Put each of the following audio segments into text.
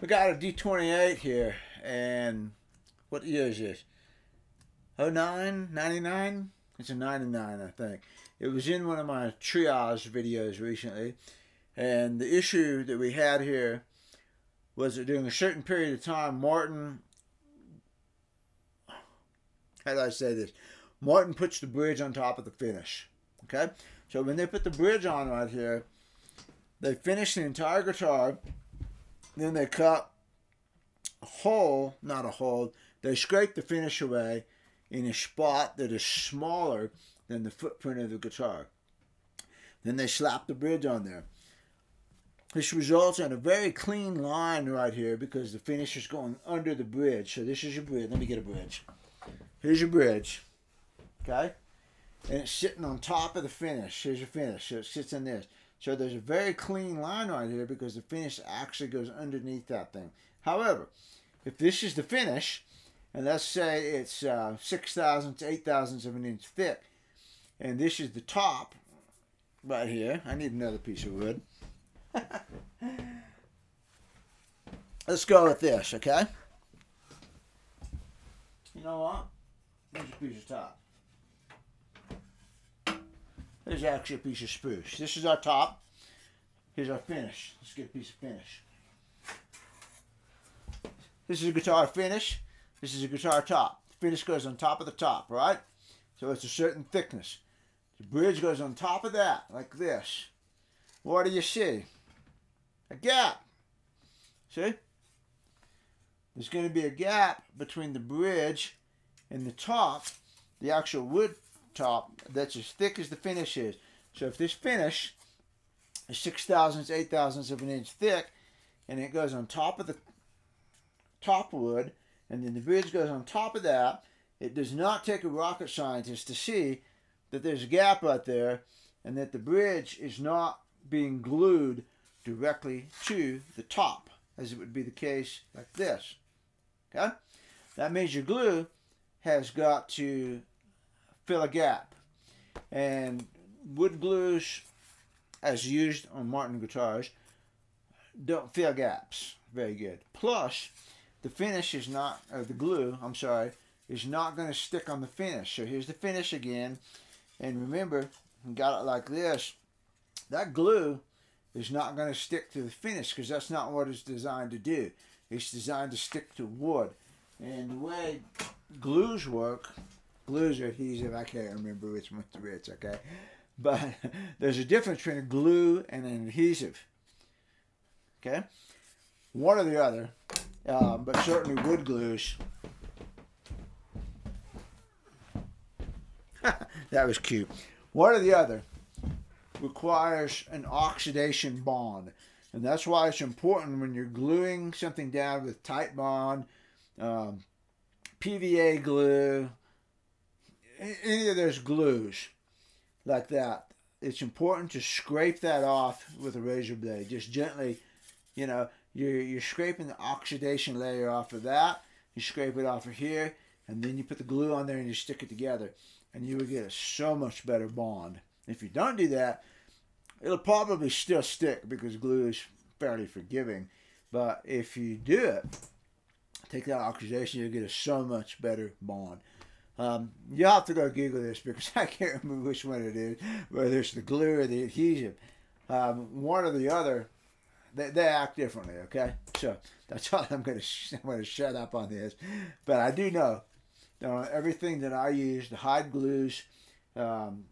We got a D28 here, and what year is this? 09, 99? It's a 99, I think. It was in one of my triage videos recently, and the issue that we had here was that during a certain period of time, Martin, how do I say this? Martin puts the bridge on top of the finish. Okay? So when they put the bridge on right here, they finish the entire guitar then they cut a hole, not a hole, they scrape the finish away in a spot that is smaller than the footprint of the guitar. Then they slap the bridge on there. This results in a very clean line right here because the finish is going under the bridge. So this is your bridge. Let me get a bridge. Here's your bridge. Okay? And it's sitting on top of the finish. Here's your finish. So it sits in this. So there's a very clean line right here because the finish actually goes underneath that thing. However, if this is the finish, and let's say it's uh, 6 thousandths, 8 thousandths of an inch thick, and this is the top right here. I need another piece of wood. let's go with this, okay? You know what? There's a piece of top. There's actually a piece of spruce. This is our top. Here's our finish. Let's get a piece of finish. This is a guitar finish. This is a guitar top. The finish goes on top of the top, right? So it's a certain thickness. The bridge goes on top of that, like this. What do you see? A gap. See? There's going to be a gap between the bridge and the top, the actual wood top that's as thick as the finish is. So if this finish is six thousandths, eight thousandths of an inch thick, and it goes on top of the top wood, and then the bridge goes on top of that, it does not take a rocket scientist to see that there's a gap right there, and that the bridge is not being glued directly to the top, as it would be the case like this. Okay? That means your glue has got to fill a gap. And wood glues, as used on Martin guitars, don't fill gaps very good. Plus, the finish is not, or the glue, I'm sorry, is not going to stick on the finish. So here's the finish again. And remember, got it like this. That glue is not going to stick to the finish because that's not what it's designed to do. It's designed to stick to wood. And the way glues work glues or adhesive. I can't remember which one's which, okay? But there's a difference between a glue and an adhesive, okay? One or the other, um, but certainly wood glues. that was cute. One or the other requires an oxidation bond. And that's why it's important when you're gluing something down with Titebond, um, PVA glue, any of those glues like that, it's important to scrape that off with a razor blade. Just gently, you know, you're, you're scraping the oxidation layer off of that. You scrape it off of here, and then you put the glue on there and you stick it together. And you will get a so much better bond. If you don't do that, it'll probably still stick because glue is fairly forgiving. But if you do it, take that oxidation, you'll get a so much better bond. Um, you have to go Google this because I can't remember which one it is, whether it's the glue or the adhesive. Um, one or the other, they, they act differently. Okay, so that's all I'm going to I'm to shut up on this. But I do know, uh, everything that I use, the hide glues, um,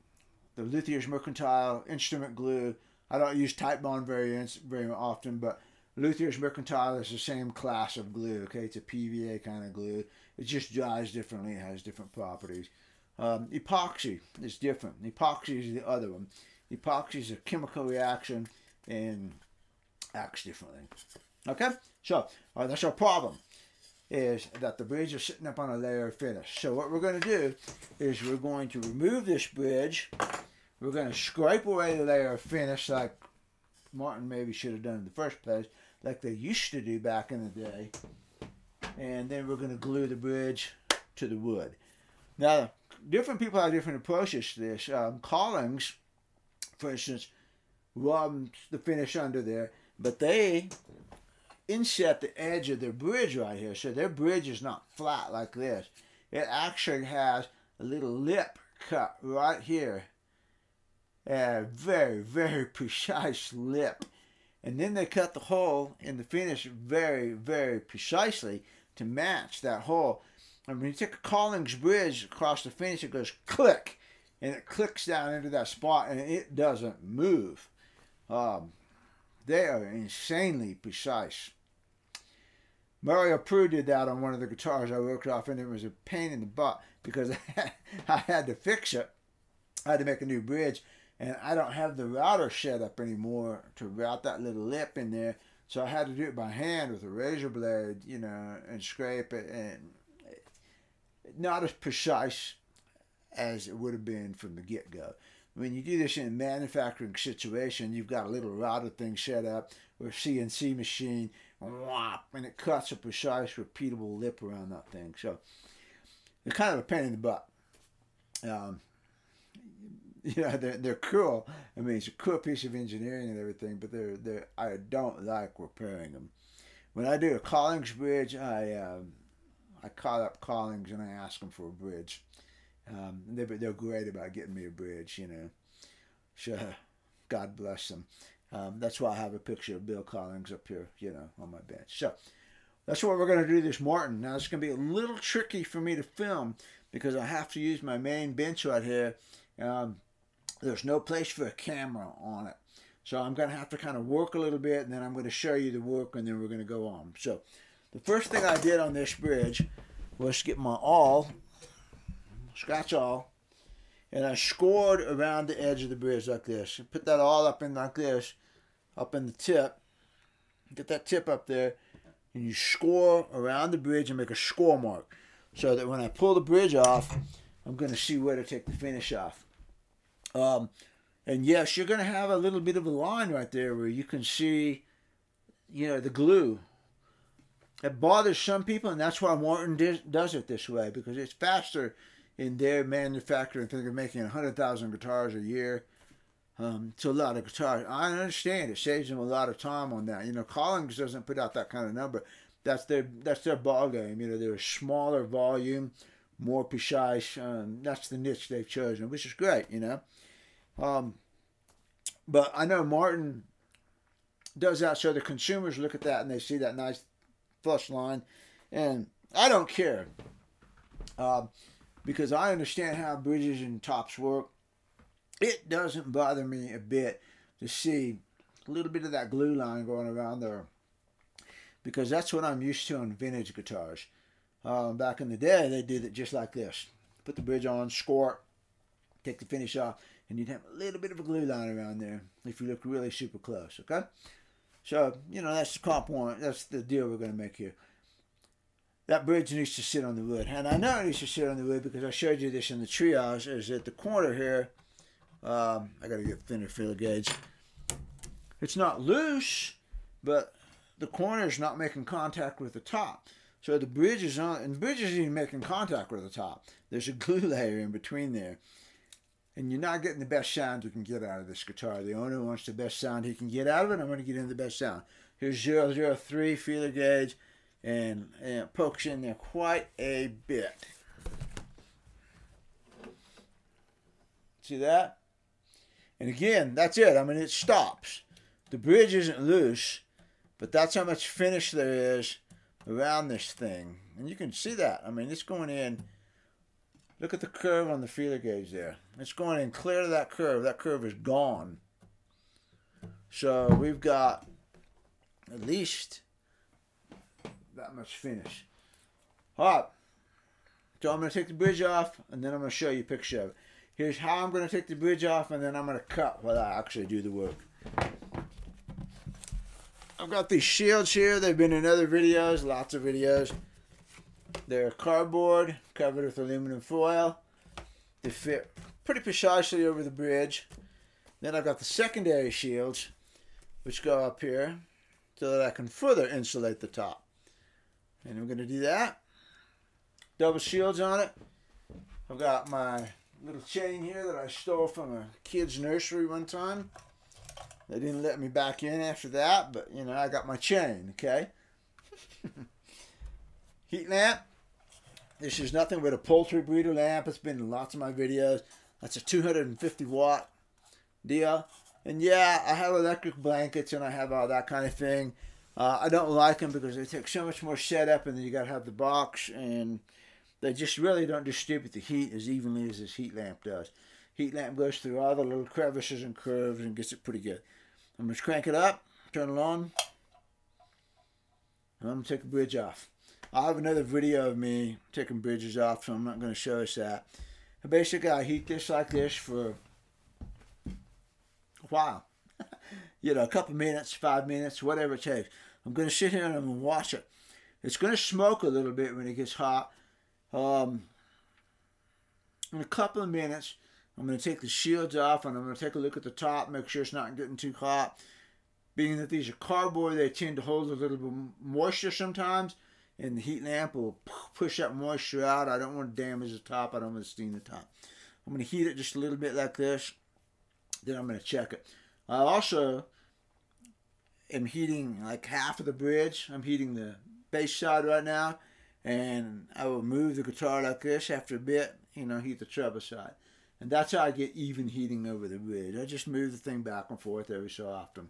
the Luthier's Mercantile instrument glue. I don't use Titebond variants very often, but Luthier's Mercantile is the same class of glue. Okay, it's a PVA kind of glue. It just dries differently. It has different properties. Um, epoxy is different. Epoxy is the other one. Epoxy is a chemical reaction and acts differently. Okay, so uh, that's our problem is that the bridge is sitting up on a layer of finish. So what we're going to do is we're going to remove this bridge. We're going to scrape away the layer of finish like Martin maybe should have done in the first place, like they used to do back in the day and then we're going to glue the bridge to the wood. Now, different people have different approaches to this. Um, Collings, for instance, rubs the finish under there, but they inset the edge of their bridge right here. So their bridge is not flat like this. It actually has a little lip cut right here. A very, very precise lip. And then they cut the hole in the finish very, very precisely to match that hole. And when you take a Collings bridge across the finish, it goes click. And it clicks down into that spot and it doesn't move. Um, they are insanely precise. Mario Pru did that on one of the guitars I worked off, and it was a pain in the butt because I had to fix it. I had to make a new bridge, and I don't have the router set up anymore to route that little lip in there. So I had to do it by hand with a razor blade, you know, and scrape it, and not as precise as it would have been from the get go. When you do this in a manufacturing situation, you've got a little router thing set up or CNC machine, and it cuts a precise, repeatable lip around that thing. So it's kind of a pain in the butt. Um, you know, they're, they're cool. I mean, it's a cool piece of engineering and everything, but they're, they're, I don't like repairing them. When I do a Collings bridge, I, um, I call up Collings and I ask them for a bridge. Um, they, they're great about getting me a bridge, you know. So, God bless them. Um, that's why I have a picture of Bill Collings up here, you know, on my bench. So, that's what we're going to do this Martin. Now, it's going to be a little tricky for me to film because I have to use my main bench right here. Um, there's no place for a camera on it. So I'm going to have to kind of work a little bit, and then I'm going to show you the work, and then we're going to go on. So the first thing I did on this bridge was get my awl scratch awl, and I scored around the edge of the bridge like this. Put that all up in like this, up in the tip. Get that tip up there, and you score around the bridge and make a score mark, so that when I pull the bridge off, I'm going to see where to take the finish off. Um, and yes, you're going to have a little bit of a line right there where you can see, you know, the glue. It bothers some people, and that's why Martin does it this way because it's faster in their manufacturing, think they're making 100,000 guitars a year. Um, it's a lot of guitars. I understand it saves them a lot of time on that. You know, Collings doesn't put out that kind of number. That's their that's their ball game. You know, they're a smaller volume, more precise. Um, that's the niche they've chosen, which is great. You know, um, but I know Martin does that so the consumers look at that and they see that nice flush line, and I don't care. Um, because I understand how bridges and tops work. It doesn't bother me a bit to see a little bit of that glue line going around there because that's what I'm used to on vintage guitars. Um, back in the day, they did it just like this. Put the bridge on, score, take the finish off, and you'd have a little bit of a glue line around there if you look really super close, okay? So, you know, that's the comp one. That's the deal we're going to make here that bridge needs to sit on the wood. And I know it needs to sit on the wood because I showed you this in the triage. Is at the corner here. Um, I got to get thinner feeler gauge. It's not loose, but the corner is not making contact with the top. So the bridge is on, and the bridge isn't even making contact with the top. There's a glue layer in between there. And you're not getting the best sound you can get out of this guitar. The owner wants the best sound he can get out of it. I'm going to get in the best sound. Here's 003 feeler gauge and, and it pokes in there quite a bit. See that? And again, that's it. I mean, it stops. The bridge isn't loose, but that's how much finish there is around this thing. And you can see that. I mean, it's going in. Look at the curve on the feeler gauge there. It's going in clear to that curve. That curve is gone. So we've got at least that much finish. All right. So I'm going to take the bridge off, and then I'm going to show you a picture of it. Here's how I'm going to take the bridge off, and then I'm going to cut while I actually do the work. I've got these shields here. They've been in other videos, lots of videos. They're cardboard covered with aluminum foil. They fit pretty precisely over the bridge. Then I've got the secondary shields, which go up here so that I can further insulate the top. And I'm going to do that. Double shields on it. I've got my little chain here that I stole from a kid's nursery one time. They didn't let me back in after that, but you know, I got my chain, okay? heat lamp. This is nothing but a poultry breeder lamp. It's been in lots of my videos. That's a 250 watt deal. And yeah, I have electric blankets and I have all that kind of thing. Uh, I don't like them because they take so much more setup and then you got to have the box and they just really don't distribute the heat as evenly as this heat lamp does. Heat lamp goes through all the little crevices and curves and gets it pretty good. I'm going to crank it up, turn it on. And I'm going to take the bridge off. I have another video of me taking bridges off, so I'm not going to show us that. But basically, I heat this like this for a while. you know, a couple minutes, five minutes, whatever it takes. I'm going to sit here and I'm going to watch it. It's going to smoke a little bit when it gets hot. Um, in a couple of minutes, I'm going to take the shields off and I'm going to take a look at the top, make sure it's not getting too hot. Being that these are cardboard, they tend to hold a little bit of moisture sometimes and the heat lamp will push that moisture out. I don't want to damage the top. I don't want to steam the top. I'm going to heat it just a little bit like this. Then I'm going to check it. I also am heating like half of the bridge. I'm heating the bass side right now. And I will move the guitar like this after a bit, you know, heat the treble side. And that's how I get even heating over the bridge. I just move the thing back and forth every so often.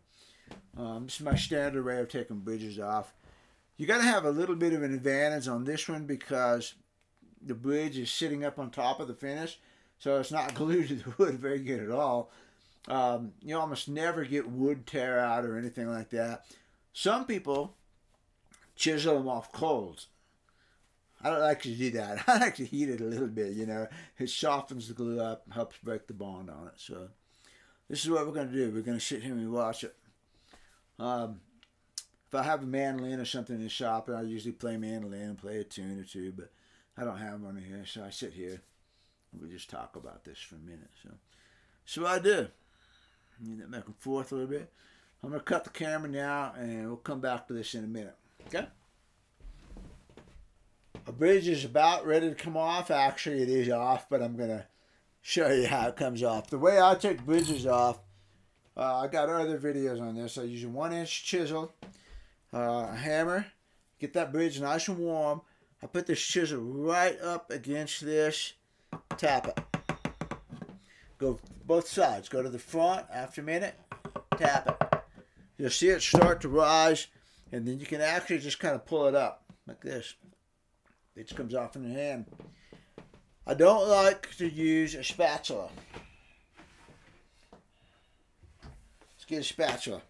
Um, this is my standard way of taking bridges off. You got to have a little bit of an advantage on this one because the bridge is sitting up on top of the finish, so it's not glued to the wood very good at all. Um, you almost never get wood tear out or anything like that. Some people chisel them off cold. I don't like to do that. I like to heat it a little bit, you know. It softens the glue up, helps break the bond on it. So this is what we're going to do. We're going to sit here and watch it. Um, if I have a mandolin or something in the shop, and I usually play mandolin and play a tune or two, but I don't have one here, so I sit here and we just talk about this for a minute. So, so I do. Need that back and forth a little bit. I'm to cut the camera now, and we'll come back to this in a minute. Okay? A bridge is about ready to come off. Actually, it is off, but I'm to show you how it comes off. The way I take bridges off, uh, I got other videos on this. I use a one-inch chisel uh, hammer, get that bridge nice and warm. I put this chisel right up against this, tap it. Go both sides. Go to the front after a minute, tap it. You'll see it start to rise, and then you can actually just kind of pull it up like this. It just comes off in your hand. I don't like to use a spatula. Let's get a spatula.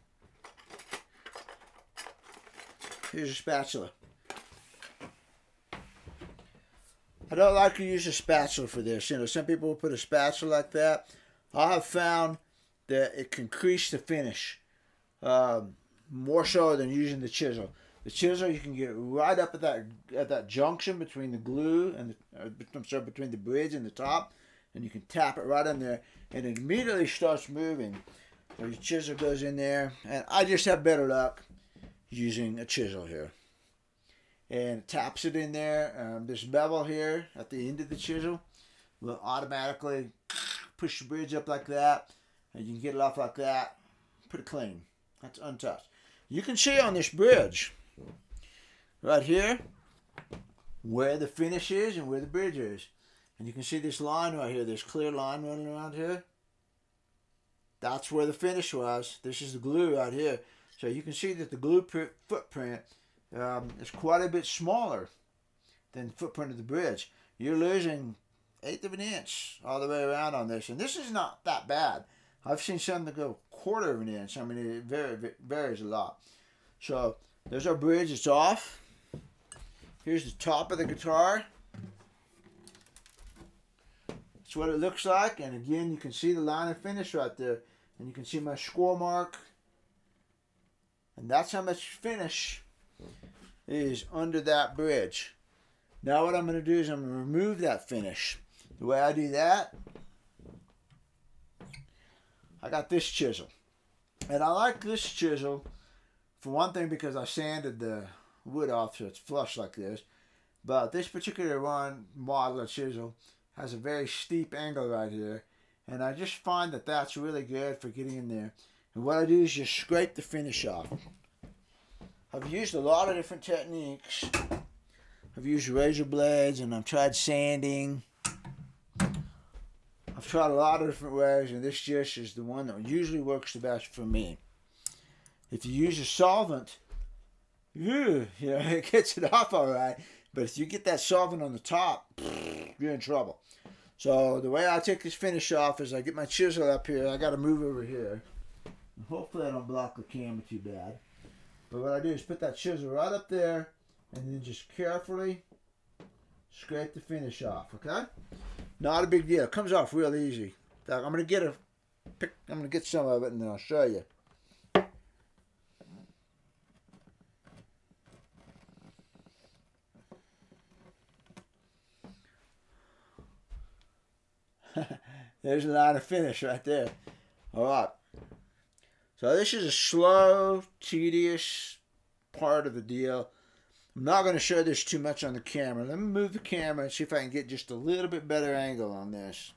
Here's a spatula. I don't like to use a spatula for this. You know, some people put a spatula like that. I have found that it can crease the finish um, more so than using the chisel. The chisel you can get right up at that at that junction between the glue and the, uh, I'm sorry, between the bridge and the top, and you can tap it right in there, and it immediately starts moving. So your chisel goes in there, and I just have better luck using a chisel here. And taps it in there. Um, this bevel here at the end of the chisel will automatically push the bridge up like that. And you can get it off like that. Pretty clean. That's untouched. You can see on this bridge, right here, where the finish is and where the bridge is. And you can see this line right here, this clear line running around here. That's where the finish was. This is the glue right here. So you can see that the glue footprint um, is quite a bit smaller than the footprint of the bridge. You're losing eighth of an inch all the way around on this. And this is not that bad. I've seen some that go quarter of an inch. I mean, it very, varies a lot. So there's our bridge. It's off. Here's the top of the guitar. That's what it looks like. And again, you can see the line of finish right there. And you can see my score mark and that's how much finish is under that bridge. Now what I'm going to do is I'm going to remove that finish. The way I do that, I got this chisel. And I like this chisel, for one thing, because I sanded the wood off so it's flush like this. But this particular one model of chisel has a very steep angle right here. And I just find that that's really good for getting in there. And what I do is just scrape the finish off. I've used a lot of different techniques. I've used razor blades and I've tried sanding. I've tried a lot of different ways and this just is the one that usually works the best for me. If you use a solvent, you know, it gets it off all right. But if you get that solvent on the top, you're in trouble. So the way I take this finish off is I get my chisel up here. I got to move over here. Hopefully I don't block the camera too bad. But what I do is put that chisel right up there and then just carefully scrape the finish off, okay? Not a big deal. It comes off real easy. I'm to get a pick, I'm to get some of it and then I'll show you. There's a lot of finish right there. All right. So this is a slow, tedious part of the deal. I'm not going to show this too much on the camera. Let me move the camera and see if I can get just a little bit better angle on this.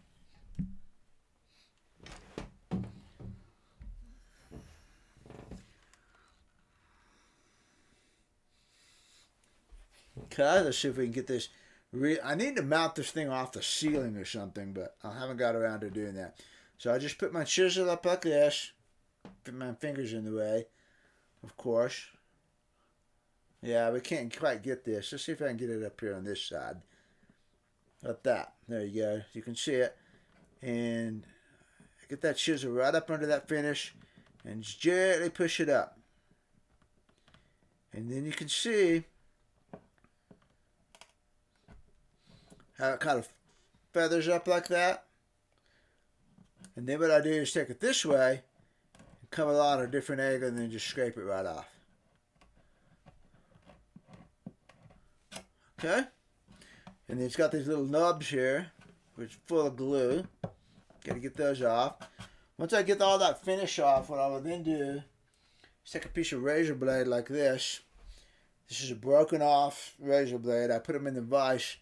Okay, let's see if we can get this. I need to mount this thing off the ceiling or something, but I haven't got around to doing that. So I just put my chisel up like this. My fingers in the way, of course. Yeah, we can't quite get this. Let's see if I can get it up here on this side. Like that. There you go. You can see it. And get that chisel right up under that finish and gently push it up. And then you can see how it kind of feathers up like that. And then what I do is take it this way come along a different angle and then just scrape it right off. Okay? And it's got these little nubs here, which full of glue. Got to get those off. Once I get all that finish off, what I will then do is take a piece of razor blade like this. This is a broken off razor blade. I put them in the vise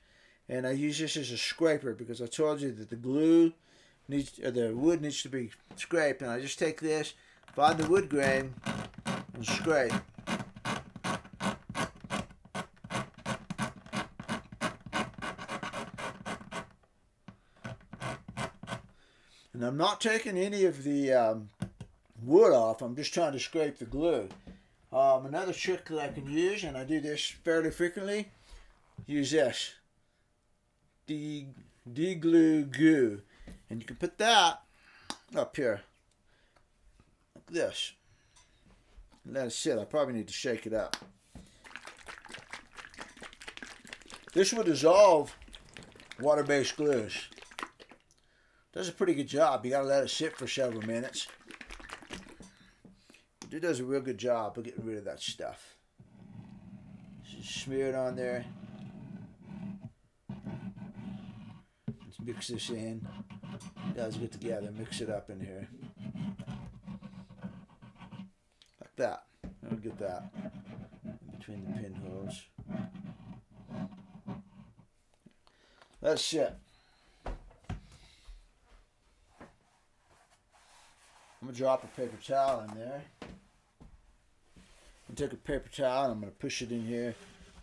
and I use this as a scraper because I told you that the glue needs, the wood needs to be scraped, and I just take this, find the wood grain, and scrape. And I'm not taking any of the um, wood off, I'm just trying to scrape the glue. Um, another trick that I can use, and I do this fairly frequently, use this de glue goo. And you can put that up here. This. Let it sit. I probably need to shake it up. This will dissolve water-based glues. Does a pretty good job. You gotta let it sit for several minutes. It does a real good job of getting rid of that stuff. Just smear it on there. mix this in. Guys get together, mix it up in here. Like that. I'll get that in between the pinholes. That's it. I'm going to drop a paper towel in there. I take a paper towel and I'm going to push it in here,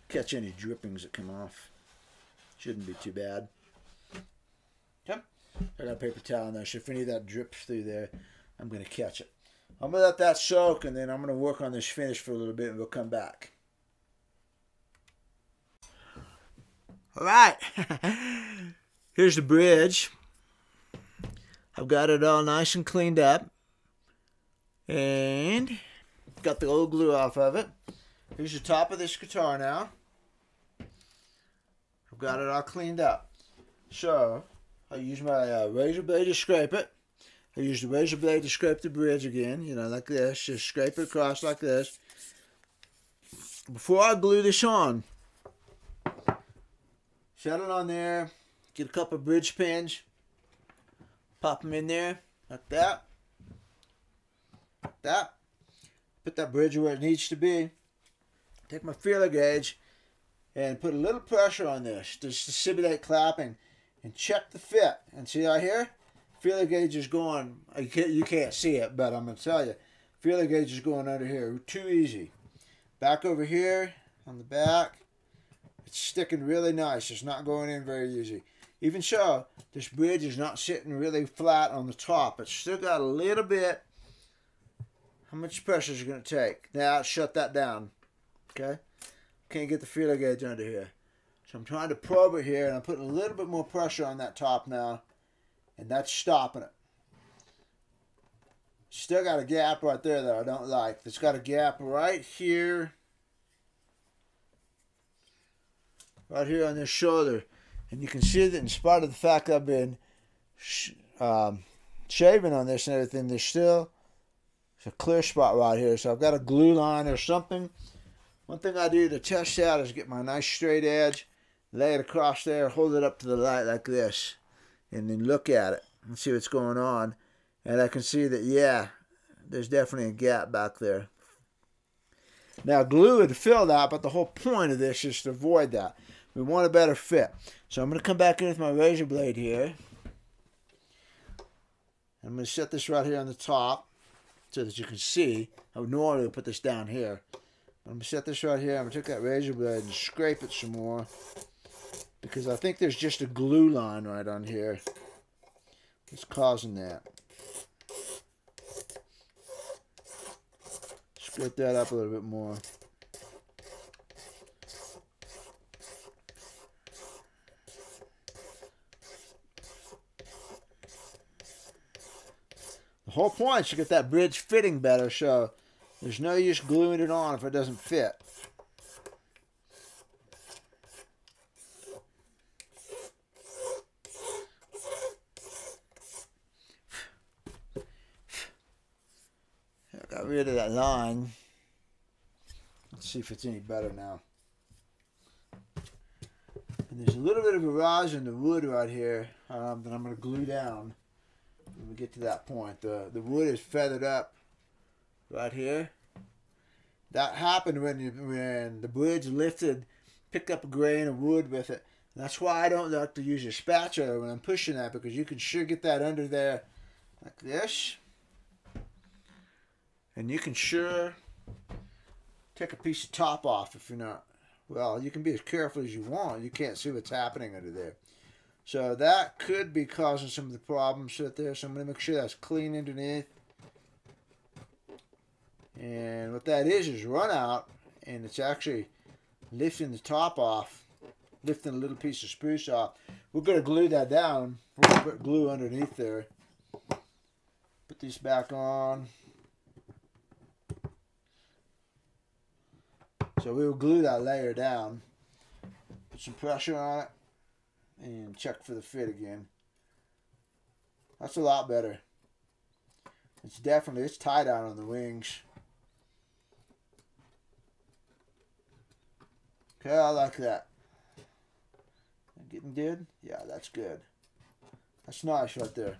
catch any drippings that come off. Shouldn't be too bad. I got a paper towel in there, so if any of that drips through there, I'm going to catch it. I'm going to let that soak, and then I'm going to work on this finish for a little bit, and we'll come back. All right. Here's the bridge. I've got it all nice and cleaned up. And got the old glue off of it. Here's the top of this guitar now. I've got it all cleaned up. So, I use my uh, razor blade to scrape it. I use the razor blade to scrape the bridge again, you know, like this. Just scrape it across like this. Before I glue this on, set it on there, get a couple bridge pins, pop them in there, like that. Like that. Put that bridge where it needs to be. Take my feeler gauge and put a little pressure on this just to simulate clapping and check the fit. And see out here, feeler gauge is going, you can't, you can't see it, but I'm going to tell you, feeler gauge is going under here too easy. Back over here on the back, it's sticking really nice. It's not going in very easy. Even so, this bridge is not sitting really flat on the top. It's still got a little bit. How much pressure is it going to take? Now, shut that down. Okay? Can't get the feeler gauge under here. So I'm trying to probe it here, and I'm putting a little bit more pressure on that top now. And that's stopping it. Still got a gap right there that I don't like. It's got a gap right here. Right here on this shoulder. And you can see that in spite of the fact I've been sh um, shaving on this and everything, there's still a clear spot right here. So I've got a glue line or something. One thing I do to test out is get my nice straight edge, lay it across there, hold it up to the light like this, and then look at it and see what's going on. And I can see that, yeah, there's definitely a gap back there. Now, glue would fill that, but the whole point of this is to avoid that. We want a better fit. So I'm going to come back in with my razor blade here. I'm going to set this right here on the top so that you can see. I would normally put this down here. I'm going to set this right here. I'm going to take that razor blade and scrape it some more. Because I think there's just a glue line right on here. It's causing that. Scrape that up a little bit more. The whole point is to get that bridge fitting better, so there's no use gluing it on if it doesn't fit. I line. Let's see if it's any better now. And there's a little bit of a rise in the wood right here um, that I'm going to glue down when we get to that point. The, the wood is feathered up right here. That happened when you, when the bridge lifted, picked up a grain of wood with it. And that's why I don't like to use a spatula when I'm pushing that because you can sure get that under there like this. And you can sure take a piece of top off if you're not. Well, you can be as careful as you want. You can't see what's happening under there. So that could be causing some of the problems right there. So I'm going to make sure that's clean underneath. And what that is is run out, and it's actually lifting the top off, lifting a little piece of spruce off. We're going to glue that down. We're going to put glue underneath there. Put these back on. So we will glue that layer down, put some pressure on it, and check for the fit again. That's a lot better. It's definitely, it's tied out on the wings. Okay, I like that. Getting good? Yeah, that's good. That's nice right there.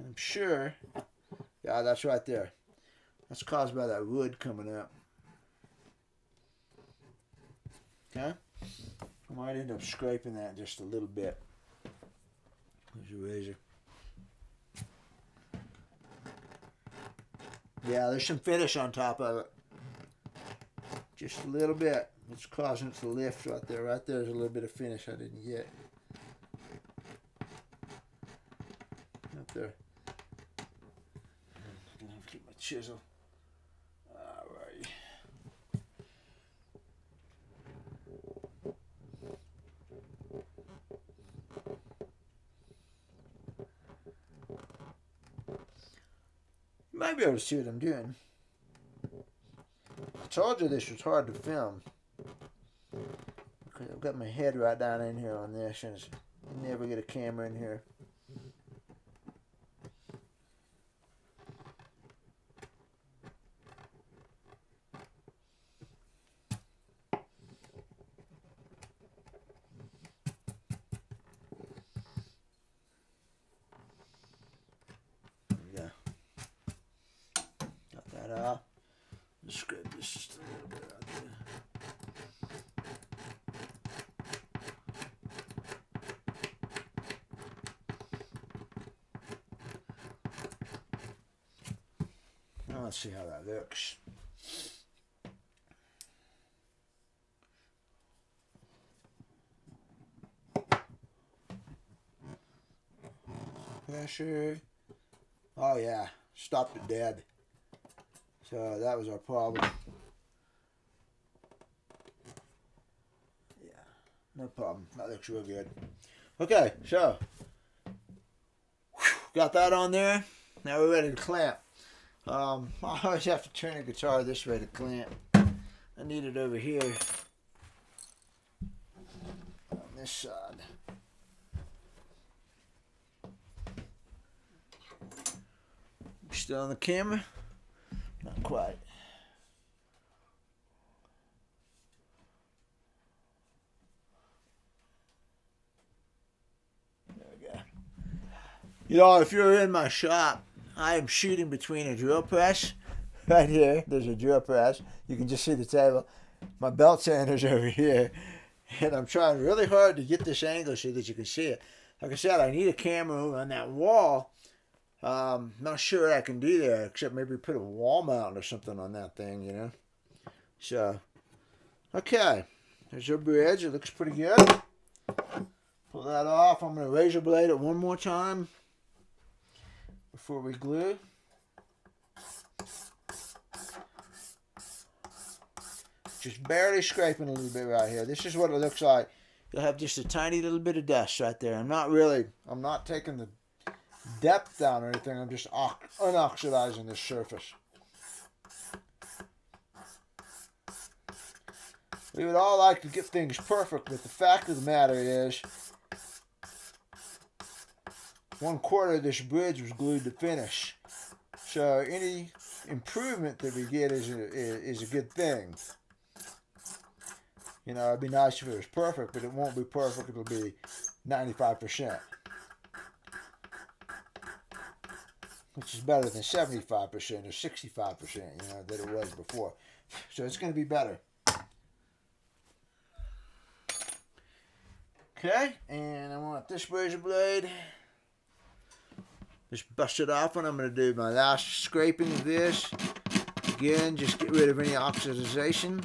I'm sure, yeah, that's right there. That's caused by that wood coming up. Okay? I might end up scraping that just a little bit. There's your razor. Yeah, there's some finish on top of it. Just a little bit. It's causing it to lift right there. Right there's a little bit of finish I didn't get. Up there. I'm gonna keep my chisel. might be able to see what I'm doing. I told you this was hard to film. Because I've got my head right down in here on this and never get a camera in here. Let's see how that looks. Pressure. Oh yeah, stopped it dead. So that was our problem. Yeah, no problem. That looks real good. Okay, so got that on there. Now we're ready to clamp. Um, I always have to turn the guitar this way to clamp. I need it over here on this side. Still on the camera? Not quite. There we go. You know, if you're in my shop, I am shooting between a drill press. Right here, there's a drill press. You can just see the table. My belt sander's over here. And I'm trying really hard to get this angle so that you can see it. Like I said, I need a camera on that wall um, not sure I can do that, except maybe put a wall mount or something on that thing, you know. So, okay. There's your bridge. It looks pretty good. Pull that off. I'm going to razor blade it one more time before we glue. Just barely scraping a little bit right here. This is what it looks like. You'll have just a tiny little bit of dust right there. I'm not really, I'm not taking the depth down or anything. I'm just unoxidizing this surface. We would all like to get things perfect, but the fact of the matter is, one quarter of this bridge was glued to finish. So any improvement that we get is a, is a good thing. You know, it'd be nice if it was perfect, but it won't be perfect. It'll be 95% which is better than 75% or 65%, you know, that it was before. So it's going to be better. Okay, and I want this razor blade. Just bust it off and I'm going to do my last scraping of this. Again, just get rid of any oxidization.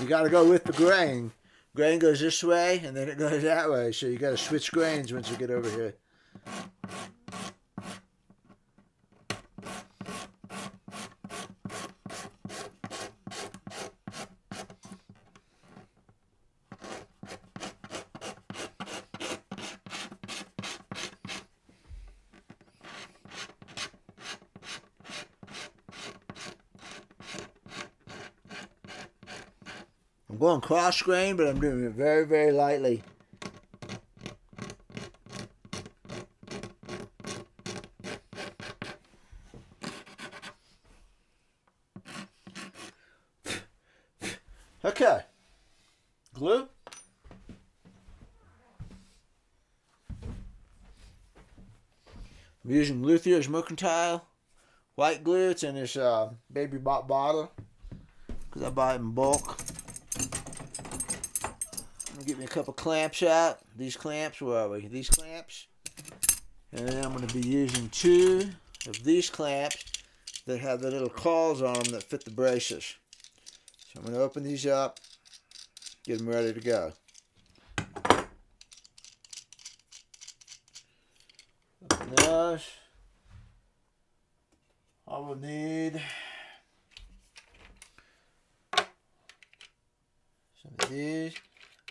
You got to go with the grain grain goes this way and then it goes that way. So you got to switch grains once you get over here. Cross grain, but I'm doing it very, very lightly. Okay. Glue. I'm using Luthier's Mercantile white glue. It's in this uh, baby bot bottle because I buy it in bulk get me a couple clamps out. These clamps, where are we? These clamps. And I'm going to be using two of these clamps that have the little claws on them that fit the braces. So I'm going to open these up, get them ready to go. Open those. I will need some of these.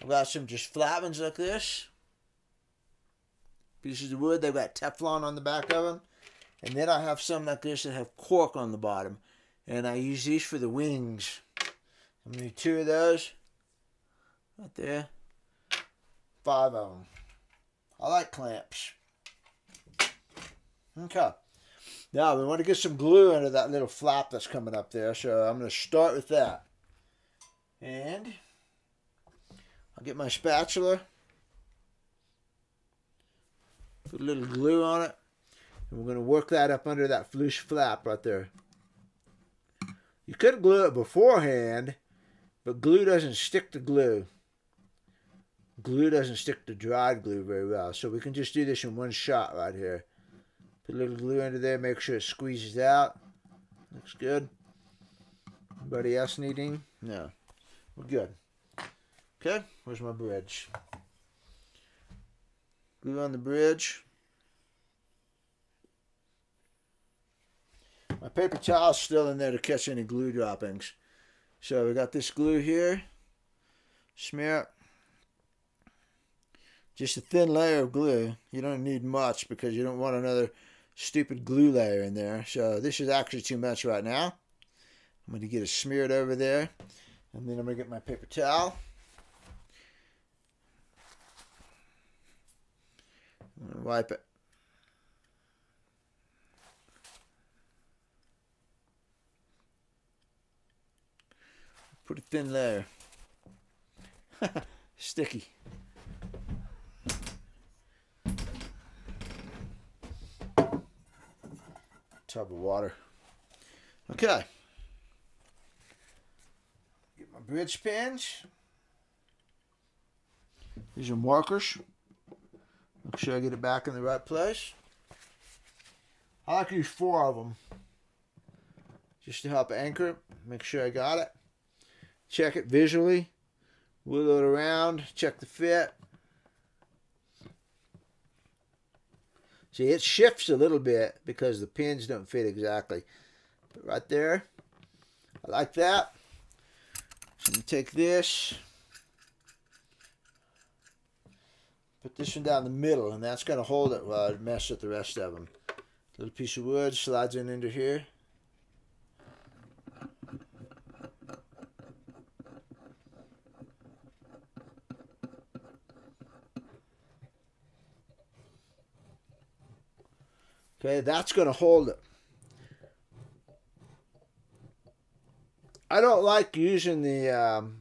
I've got some just flat ones like this. Pieces of wood. They've got Teflon on the back of them. And then I have some like this that have cork on the bottom. And I use these for the wings. I'm going to need two of those. Right there. Five of them. I like clamps. Okay. Now we want to get some glue under that little flap that's coming up there. So I'm going to start with that. And I'll get my spatula, put a little glue on it, and we're going to work that up under that flush flap right there. You could glue it beforehand, but glue doesn't stick to glue. Glue doesn't stick to dried glue very well, so we can just do this in one shot right here. Put a little glue under there, make sure it squeezes out. Looks good. Anybody else needing? No. We're good. Okay, where's my bridge? glue on the bridge. My paper towel's still in there to catch any glue droppings. So we got this glue here. Smear it. Just a thin layer of glue. You don't need much because you don't want another stupid glue layer in there. So this is actually too much right now. I'm going to get it smeared over there. And then I'm going to get my paper towel. Wipe it. Put a thin layer. Sticky. Tub of water. Okay. Get my bridge pins. These are markers. Make sure I get it back in the right place. I like to use four of them just to help anchor it. Make sure I got it. Check it visually. Wiggle it around. Check the fit. See, it shifts a little bit because the pins don't fit exactly. But right there, I like that. So I'm going to take this. Put this one down the middle, and that's going to hold it while I mess with the rest of them. Little piece of wood slides in under here. Okay, that's going to hold it. I don't like using the um,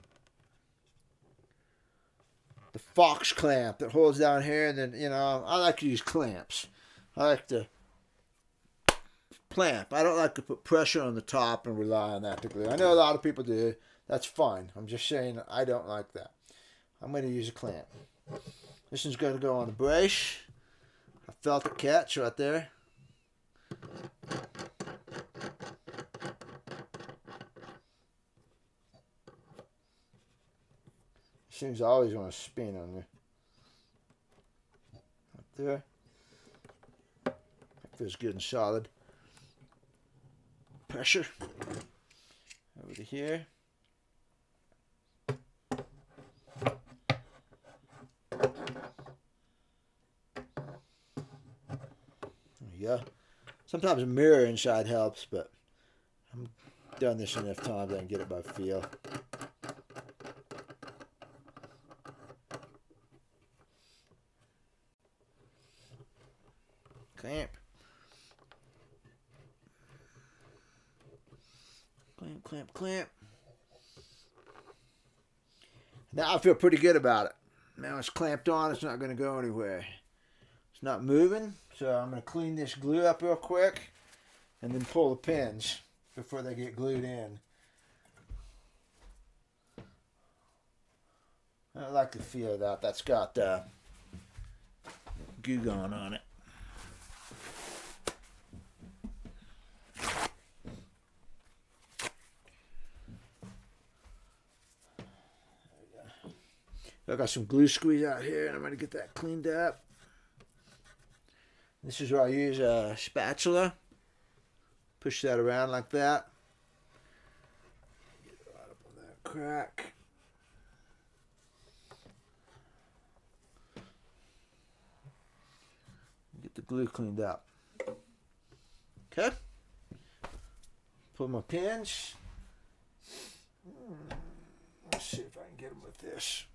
the fox clamp that holds down here and then, you know, I like to use clamps. I like to clamp. I don't like to put pressure on the top and rely on that to glue. I know a lot of people do. That's fine. I'm just saying I don't like that. I'm going to use a clamp. This one's going to go on the brace. I felt the catch right there. Things always want to spin on you. Up there. That feels good and solid. Pressure. Over to here. Yeah. Sometimes a mirror inside helps, but i am done this enough times I can get it by feel. Clamp. Clamp, clamp, clamp. Now I feel pretty good about it. Now it's clamped on, it's not going to go anywhere. It's not moving, so I'm going to clean this glue up real quick and then pull the pins before they get glued in. I like the feel of that. That's got uh, Goo Gone on it. I got some glue squeeze out here and I'm going to get that cleaned up. This is where I use a spatula. Push that around like that. Get right up on that crack. Get the glue cleaned up. Okay. Put my pins. Hmm, let's see if I can get them with this.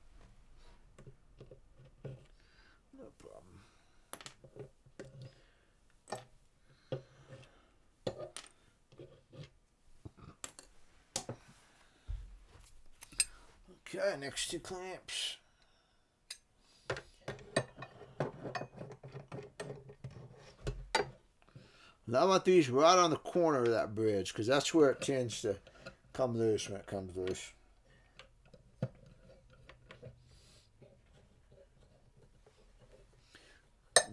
Okay, next two clamps. I want these right on the corner of that bridge because that's where it tends to come loose when it comes loose.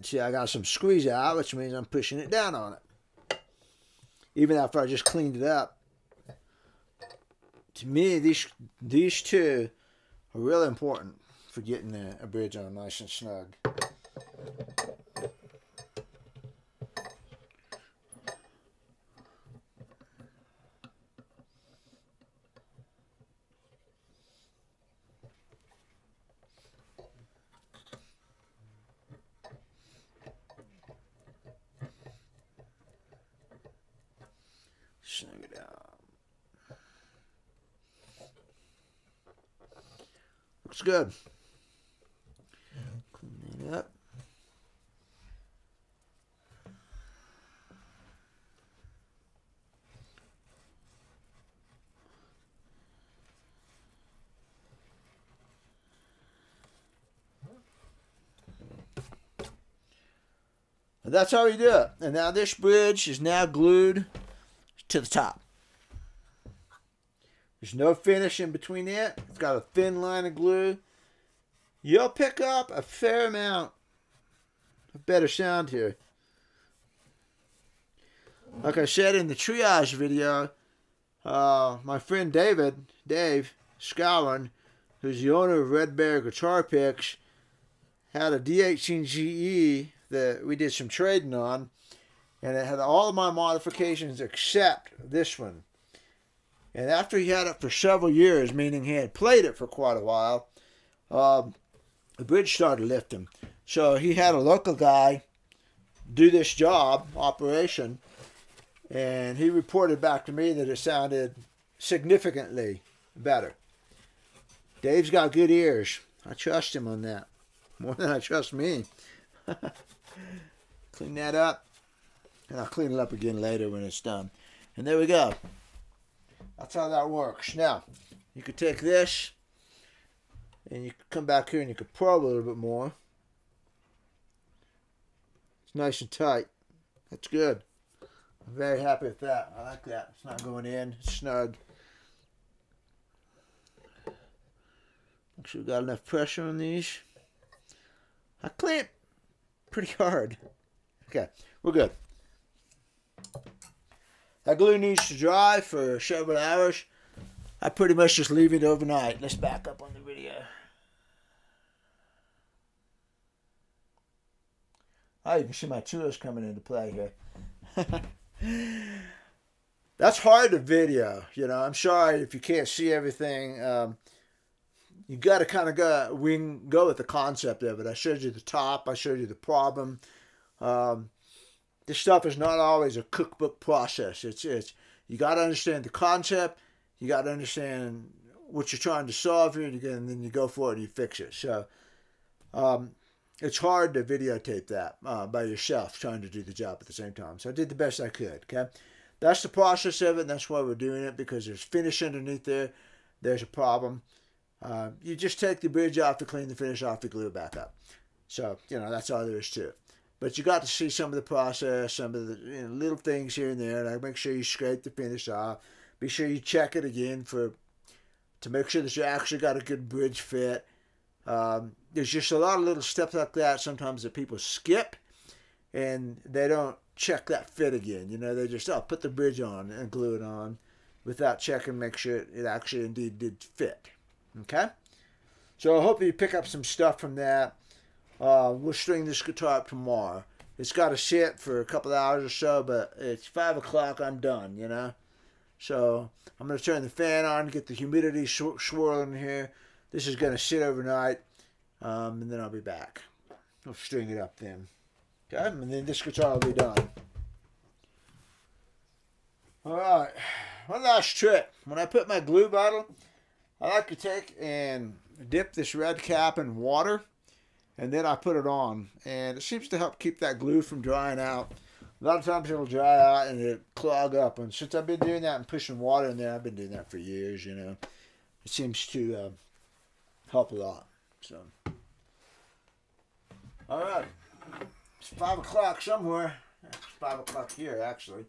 See, I got some squeeze out, which means I'm pushing it down on it. Even after I just cleaned it up, to me, these these two are really important for getting a, a bridge on nice and snug. Snug it out. Looks good. Clean that up. And that's how we do it. And now this bridge is now glued to the top. There's no finish in between it. It's got a thin line of glue. You'll pick up a fair amount of better sound here. Like I said in the triage video, uh, my friend David, Dave Scowen, who's the owner of Red Bear Guitar Picks, had a D18GE that we did some trading on and it had all of my modifications except this one. And after he had it for several years, meaning he had played it for quite a while, um, the bridge started lifting. So he had a local guy do this job, operation, and he reported back to me that it sounded significantly better. Dave's got good ears. I trust him on that. More than I trust me. Clean that up. And I'll clean it up again later when it's done. And there we go. That's how that works. Now, you could take this and you could come back here and you could probe a little bit more. It's nice and tight. That's good. I'm very happy with that. I like that. It's not going in. It's snug. Make sure we got enough pressure on these. I clamp pretty hard. Okay, we're good. That glue needs to dry for several hours. I pretty much just leave it overnight. Let's back up on the video. Oh, you can see my tools coming into play here. That's hard to video. You know, I'm sorry if you can't see everything. Um, you got to kind of go, we can go with the concept of it. I showed you the top. I showed you the problem. Um, this stuff is not always a cookbook process. It's it's you got to understand the concept. You got to understand what you're trying to solve here, and, then you go for it and you fix it. So, um, it's hard to videotape that uh, by yourself trying to do the job at the same time. So I did the best I could. Okay, that's the process of it. That's why we're doing it because there's finish underneath there. There's a problem. Uh, you just take the bridge off to clean the finish off to glue it back up. So you know that's all there is to it. But you got to see some of the process, some of the you know, little things here and there. Make sure you scrape the finish off. Be sure you check it again for to make sure that you actually got a good bridge fit. Um, there's just a lot of little steps like that sometimes that people skip, and they don't check that fit again. You know, they just oh put the bridge on and glue it on without checking, make sure it actually indeed did fit. Okay, so I hope you pick up some stuff from that. Uh, we'll string this guitar up tomorrow. It's got to sit for a couple hours or so, but it's 5 o'clock, I'm done, you know? So I'm going to turn the fan on, get the humidity swirling here. This is going to sit overnight, um, and then I'll be back. I'll string it up then. Okay, and then this guitar will be done. All right, one last trick. When I put my glue bottle, I like to take and dip this red cap in water and then I put it on, and it seems to help keep that glue from drying out. A lot of times it'll dry out and it clog up, and since I've been doing that and pushing water in there, I've been doing that for years. You know, it seems to uh, help a lot. So, all right, it's five o'clock somewhere. It's five o'clock here, actually.